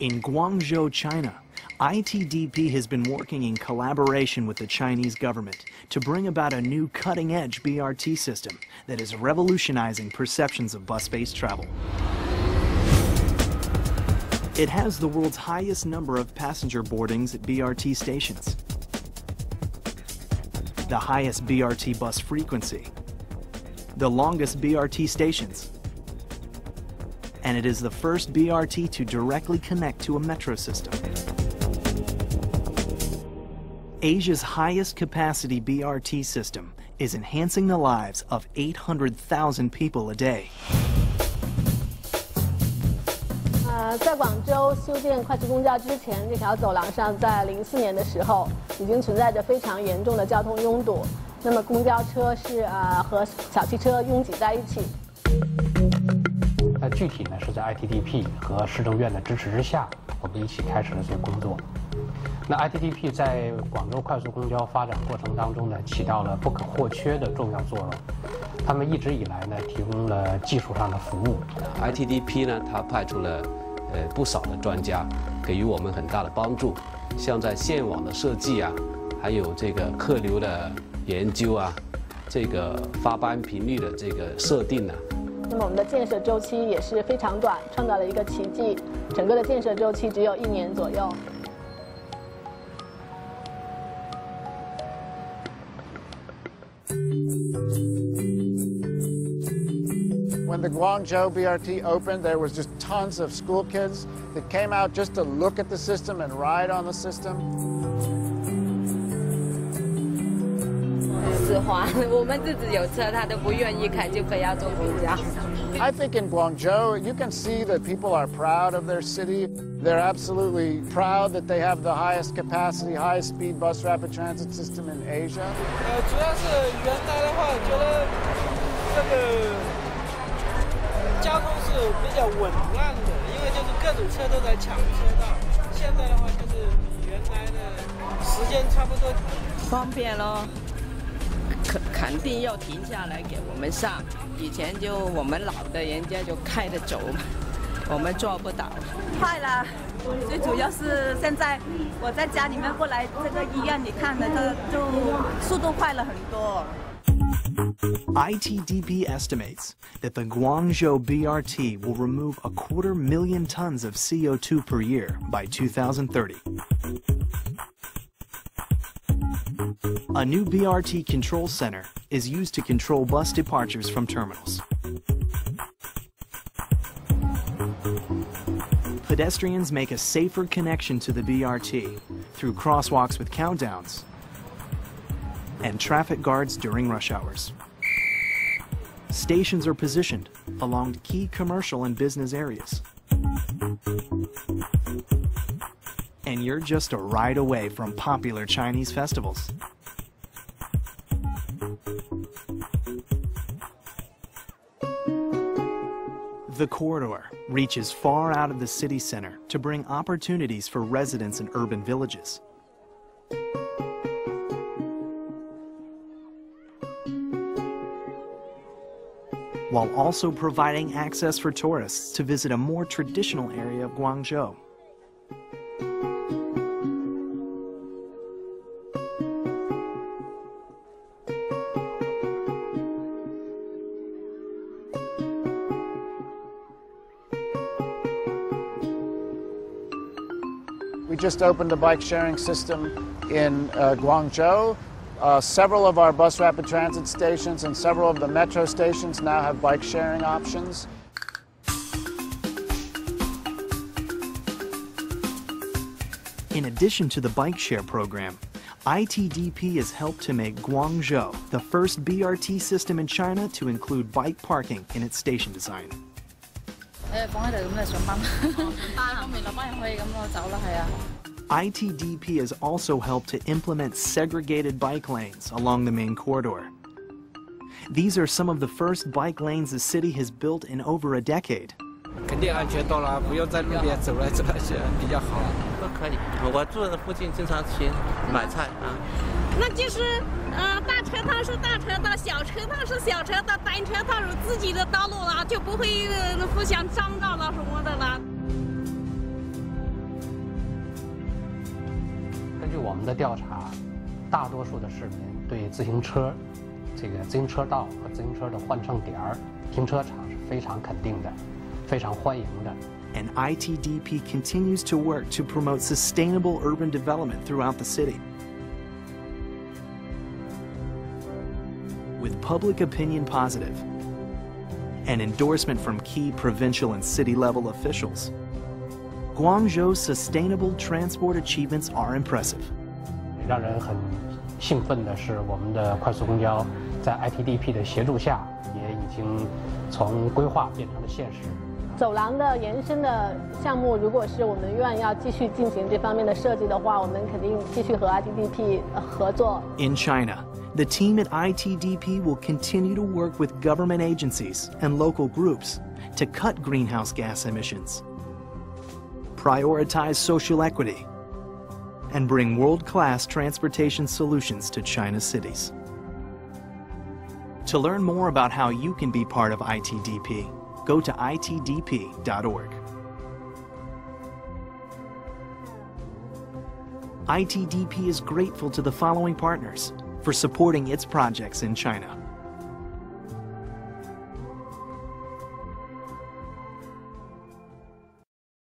In Guangzhou, China, ITDP has been working in collaboration with the Chinese government to bring about a new cutting edge BRT system that is revolutionizing perceptions of bus based travel. It has the world's highest number of passenger boardings at BRT stations, the highest BRT bus frequency, the longest BRT stations, and it is the first BRT to directly connect to a metro system. Asia's highest capacity BRT system is enhancing the lives of 800,000 people a day. 呃，在广州修建快速公交之前，这条走廊上在零四年的时候已经存在着非常严重的交通拥堵。那么公交车是呃和小汽车拥挤在一起。 具体呢是在 ITDP 和市政院的支持之下，我们一起开始了这个工作。那 ITDP 在广州快速公交发展过程当中呢，起到了不可或缺的重要作用。他们一直以来呢，提供了技术上的服务。ITDP 呢，它派出了呃不少的专家，给予我们很大的帮助，像在线网的设计啊，还有这个客流的研究啊，这个发班频率的这个设定呢。那么我们的建设周期也是非常短，创造了一个奇迹。整个的建设周期只有一年左右。When the Guangzhou BRT opened, there was just tons of school kids that came out just to look at the system and ride on the system. 实话，我们自己有车，他都不愿意开，就非要坐公交。I think in Guangzhou, you can see that people are proud of their city. They're absolutely proud that they have the highest capacity, highest speed bus rapid transit system in Asia. 呃，主要是原来的话，我觉得这个交通是比较紊乱的，因为就是各种车都在抢车道。现在的话，就是比原来的时间差不多。方便咯。 肯肯定要停下来给我们上，以前就我们老的人家就开着走，我们做不到。快了，最主要是现在我在家里面过来这个医院，你看那个就速度快了很多。ITDP estimates that the Guangzhou BRT will remove a quarter million tons of CO2 per year by 2030. A new BRT control center is used to control bus departures from terminals. Pedestrians make a safer connection to the BRT through crosswalks with countdowns and traffic guards during rush hours. Stations are positioned along key commercial and business areas. And you're just a ride away from popular Chinese festivals. The corridor reaches far out of the city center to bring opportunities for residents in urban villages. While also providing access for tourists to visit a more traditional area of Guangzhou. We just opened a bike sharing system in uh, Guangzhou. Uh, several of our bus rapid transit stations and several of the metro stations now have bike sharing options. In addition to the bike share program, ITDP has helped to make Guangzhou the first BRT system in China to include bike parking in its station design. 诶，放喺度咁就上班。但系方面落班又可以咁咯，走啦，系啊。 ITDP has also helped to implement segregated bike lanes along the main corridor. These are some of the first bike lanes the city has built in over a decade. 肯定安全多了，不用在路边走来走去，比较好。都可以，我住的附近，经常去买菜啊。 那就是呃，大车道是大车道，小车道是小车道，单车道有自己的道路了，就不会互相撞到了什么的了。根据我们的调查，大多数的市民对自行车、这个自行车道和自行车的换乘点儿、停车场是非常肯定的，非常欢迎的。And ITDP continues to work to promote sustainable urban development throughout the city. with public opinion positive positive, an endorsement from key provincial and city level officials. Guangzhou's sustainable transport achievements are impressive. 让人很兴奋的是，我们的快速公交在 ITDP China the team at ITDP will continue to work with government agencies and local groups to cut greenhouse gas emissions, prioritize social equity, and bring world class transportation solutions to China's cities. To learn more about how you can be part of ITDP, go to itdp.org. ITDP is grateful to the following partners for supporting its projects in China.